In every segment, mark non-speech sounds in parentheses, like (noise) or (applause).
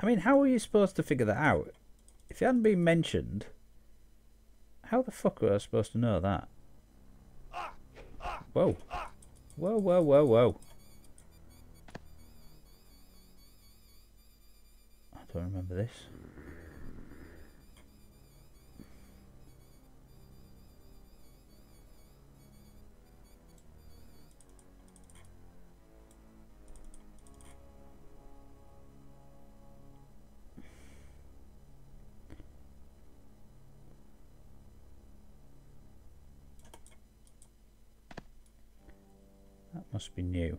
I mean, how were you supposed to figure that out? If it hadn't been mentioned, how the fuck were I supposed to know that? Whoa. Whoa, whoa, whoa, whoa. I don't remember this. Must be new.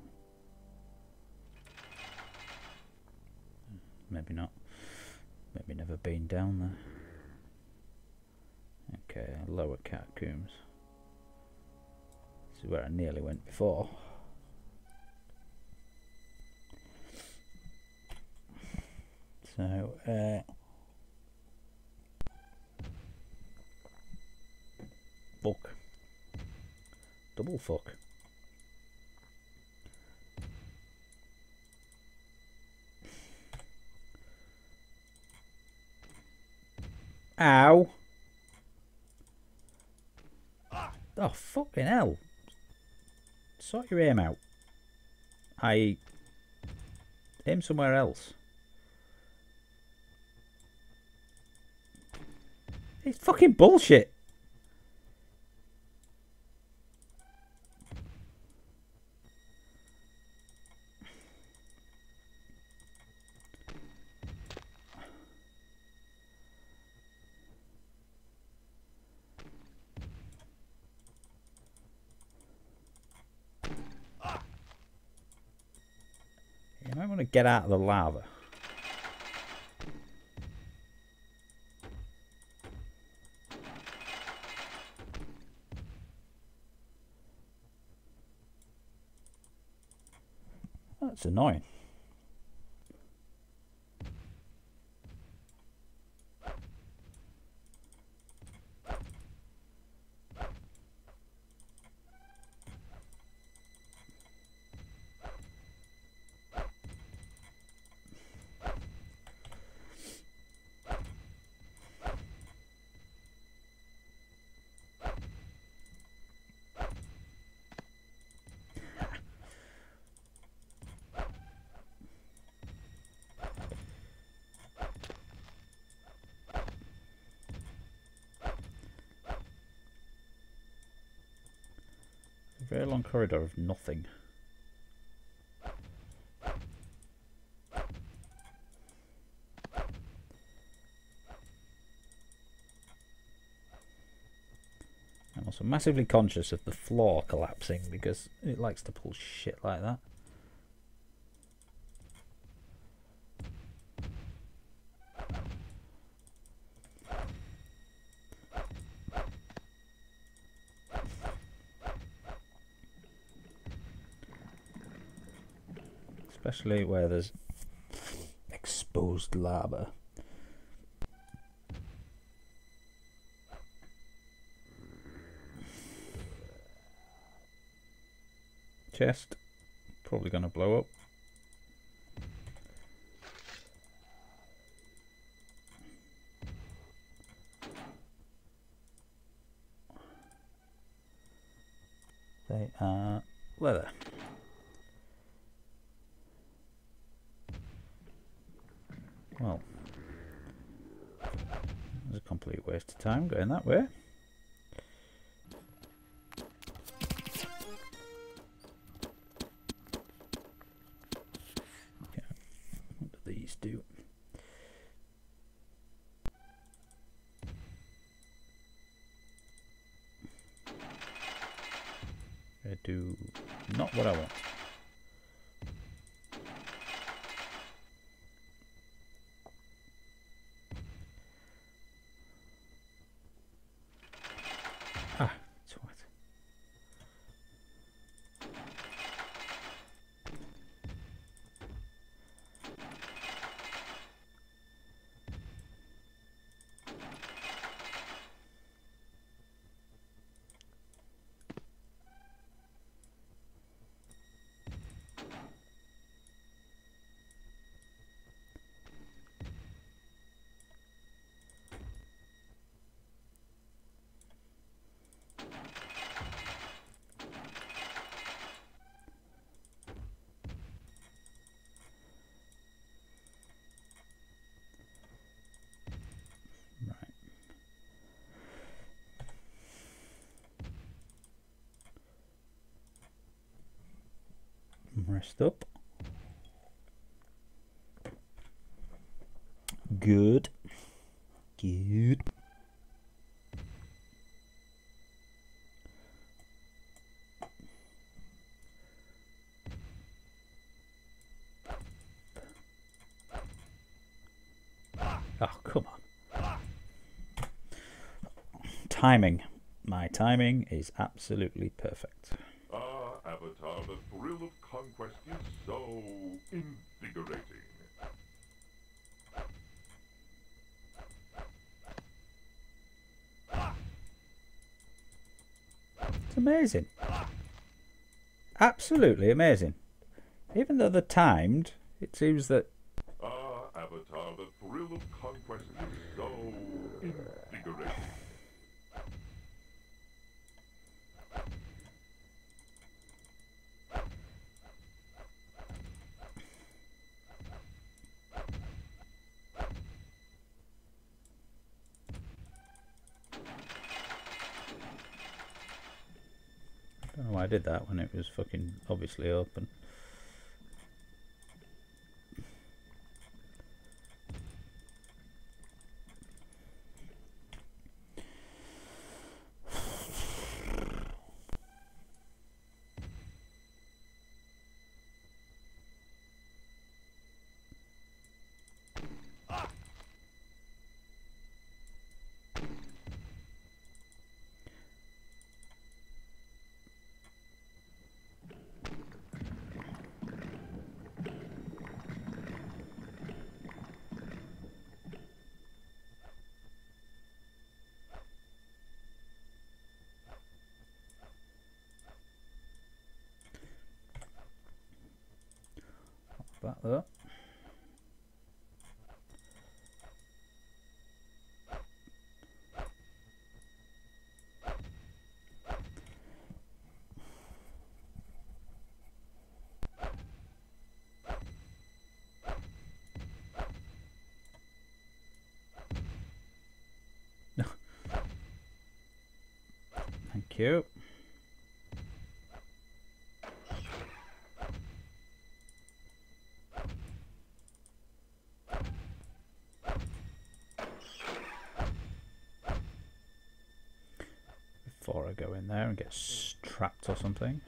Maybe not. Maybe never been down there. Okay, lower catacombs. This is where I nearly went before. So, uh, fuck. Double fuck. Ow. Oh, fucking hell. Sort your aim out. I aim somewhere else. It's fucking bullshit. Get out of the lava. That's annoying. Very long corridor of nothing. I'm also massively conscious of the floor collapsing because it likes to pull shit like that. Especially where there's exposed lava. Chest. Probably going to blow up. Do not what I want. Ah, twat. Rest up. Good. Good. Oh, come on. Timing. My timing is absolutely perfect. Ah, Avatar, the thrill of conquest is so invigorating. It's amazing. Absolutely amazing. Even though they're timed, it seems that Ah, Avatar, the thrill of conquest is so invigorating. Why I did that when it was fucking obviously open. Though. (laughs) Thank you. Go in there and get trapped or something.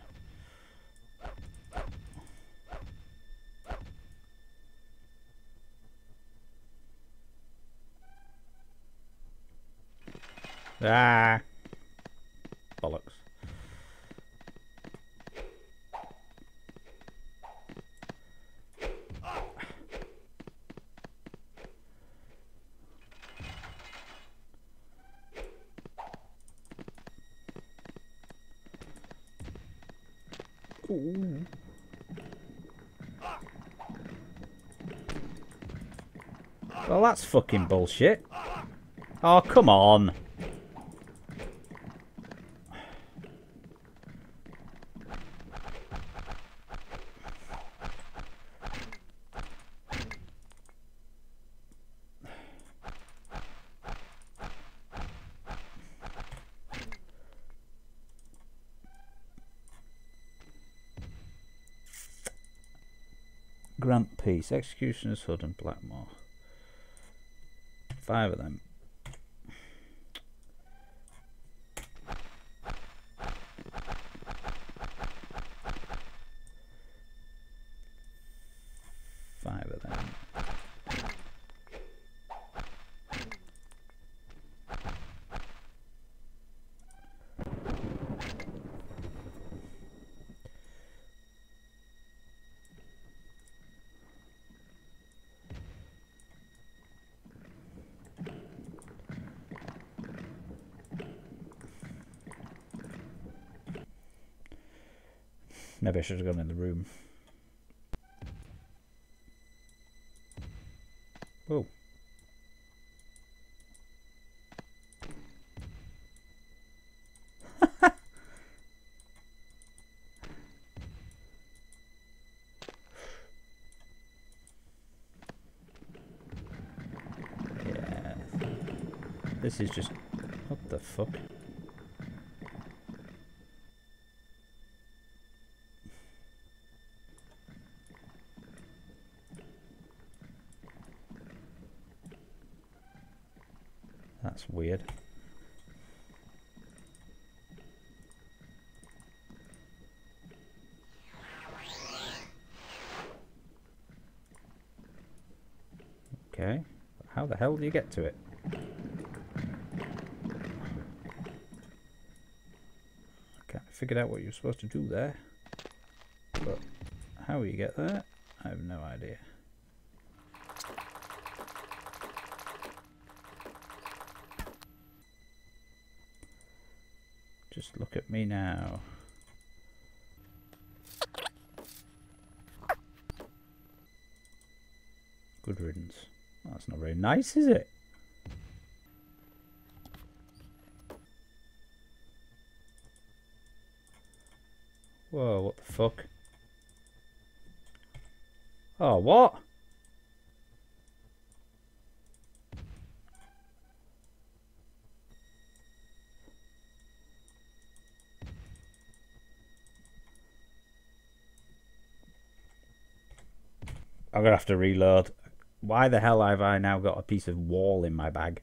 Ah! Bollocks. Ooh. Well, that's fucking bullshit. Oh, come on. Grant Peace, Executioner's Hood and Blackmoor. Five of them. Five of them. Maybe I should have gone in the room. Whoa. (laughs) yeah. This is just... What the fuck? That's weird. Okay. How the hell do you get to it? Can't figured out what you're supposed to do there. But how you get there, I have no idea. Just look at me now. Good riddance. That's not very nice, is it? Whoa, what the fuck? Oh, what? I'm gonna have to reload. Why the hell have I now got a piece of wall in my bag?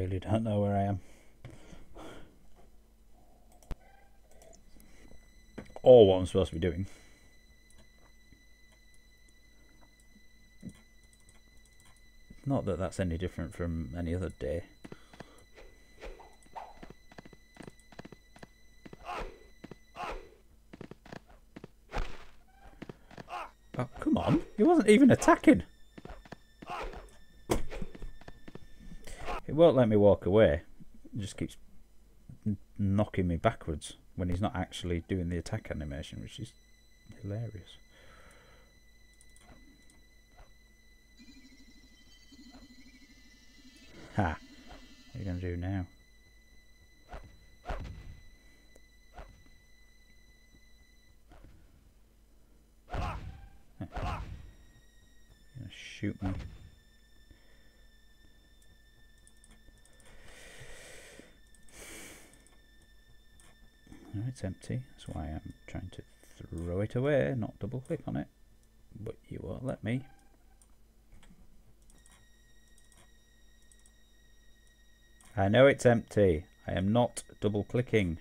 Really don't know where I am. Or what I'm supposed to be doing. Not that that's any different from any other day. Oh, come on. He wasn't even attacking. Won't let me walk away. Just keeps knocking me backwards when he's not actually doing the attack animation, which is hilarious. Ha! What are you going to do now? shoot me. No, it's empty. That's why I'm trying to throw it away, not double click on it. But you won't let me. I know it's empty. I am not double clicking.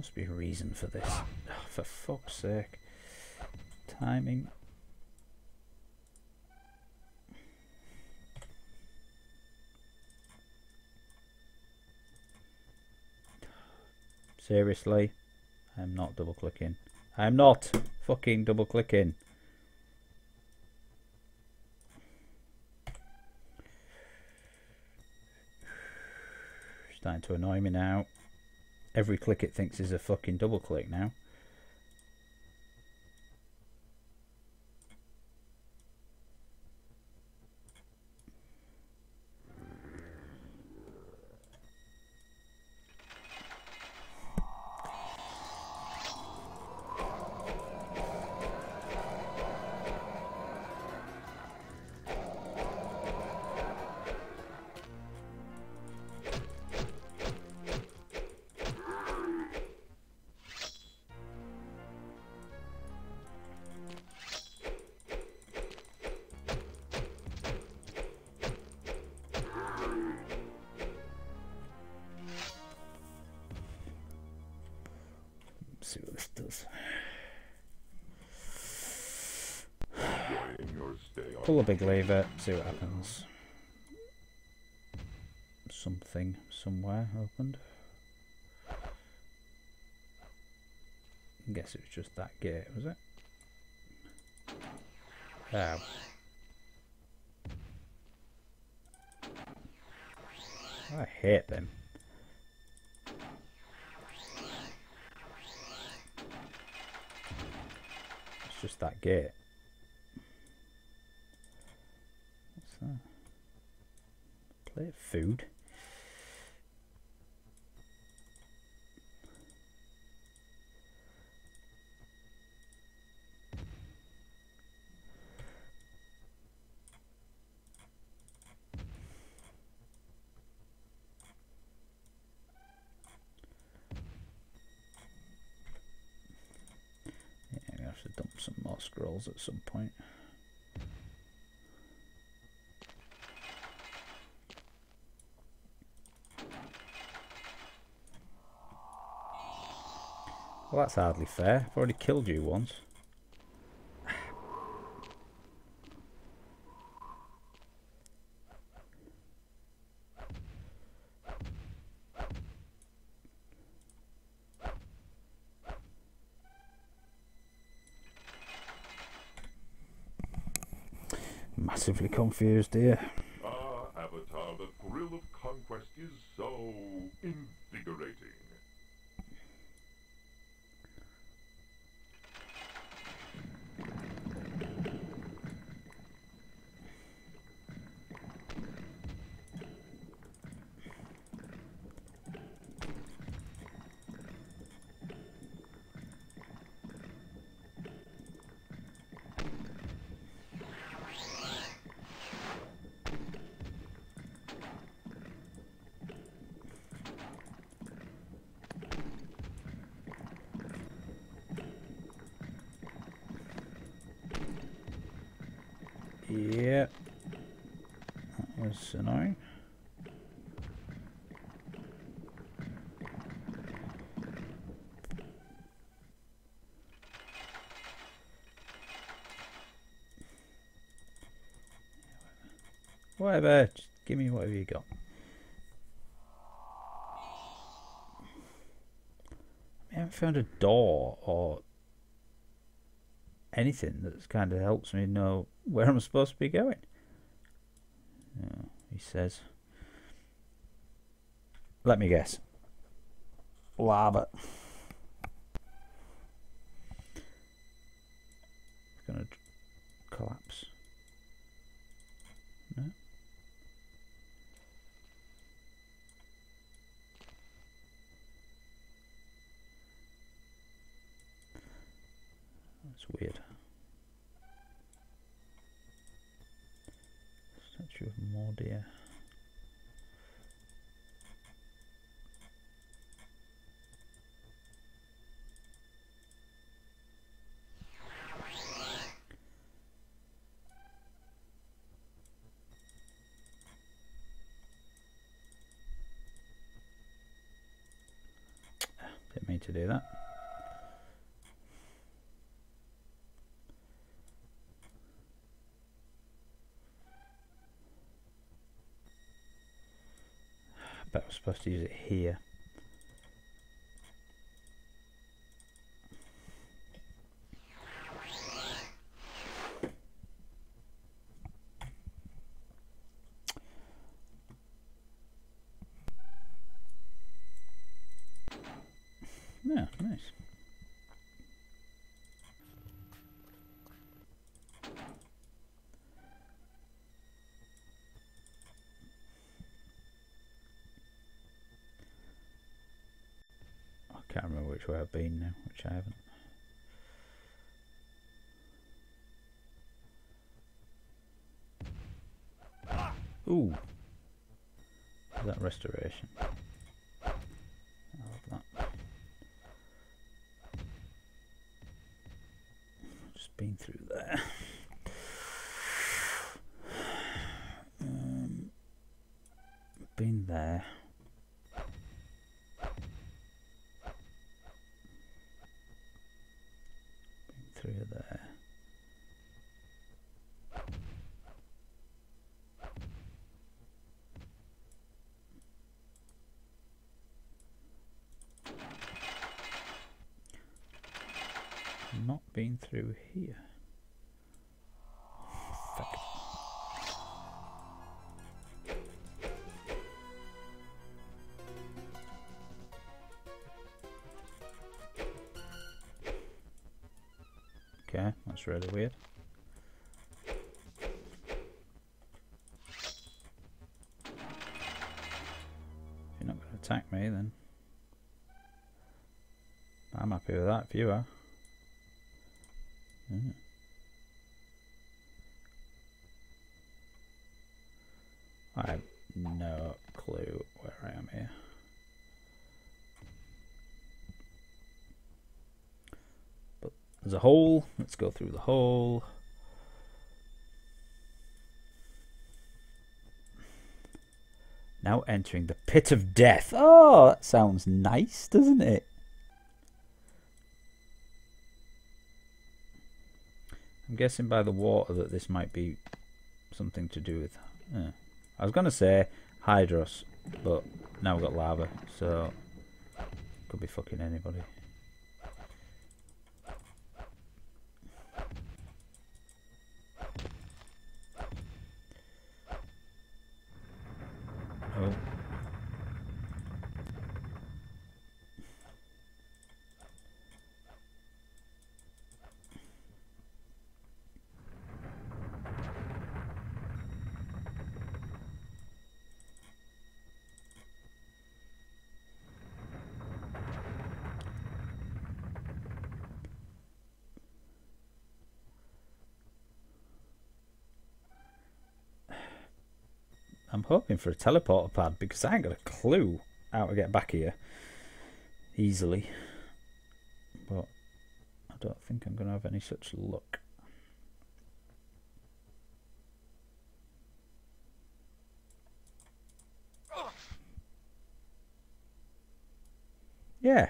must be a reason for this. Oh, (sighs) for fuck's sake. Timing. Seriously? I'm not double clicking. I'm not fucking double clicking. (sighs) Starting to annoy me now. Every click it thinks is a fucking double click now. Pull the big lever, see what happens. Something somewhere opened. I Guess it was just that gate, was it? Oh. I hate them. It's just that gate. What's that? Food. Yeah, we have to dump some more scrolls at some point. Well, that's hardly fair. I've already killed you once. Massively confused here. Ah, Avatar, the thrill of conquest is so invigorating. Yeah. That was annoying. Whatever, just give me whatever you got. I haven't found a door or anything that kind of helps me know where I'm supposed to be going. Yeah, he says. Let me guess. Lava. It's gonna collapse. Weird. Statue of Mordea. Didn't to do that. supposed to use it here. Yeah, nice. Which way I've been now, which I haven't. Ooh. Is that restoration? That. Just been through there. Um, been there. Been through there. Not been through here. Okay, that's really weird. You're not going to attack me, then I'm happy with that. If you are. Mm. I have no clue where I am here. But there's a hole. Let's go through the hole. Now entering the pit of death. Oh, that sounds nice, doesn't it? I'm guessing by the water that this might be something to do with. Yeah. I was going to say Hydros, but now we've got lava, so could be fucking anybody. Oh. I'm hoping for a teleporter pad because I ain't got a clue how to get back here easily. But I don't think I'm going to have any such luck. Yeah.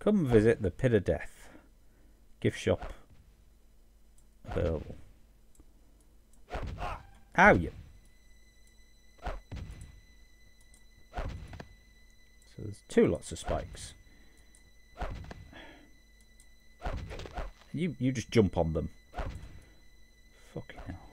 Come visit the Pit of Death. Gift shop available. Ow, you. So there's two lots of spikes. You, you just jump on them. Fucking hell.